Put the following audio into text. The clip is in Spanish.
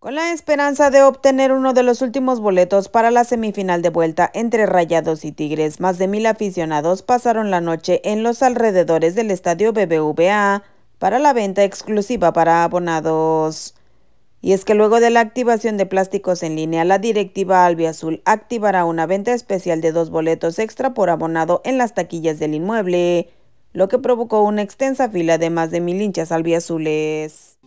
Con la esperanza de obtener uno de los últimos boletos para la semifinal de vuelta entre Rayados y Tigres, más de mil aficionados pasaron la noche en los alrededores del estadio BBVA para la venta exclusiva para abonados. Y es que luego de la activación de plásticos en línea, la directiva Albiazul activará una venta especial de dos boletos extra por abonado en las taquillas del inmueble, lo que provocó una extensa fila de más de mil hinchas albiazules.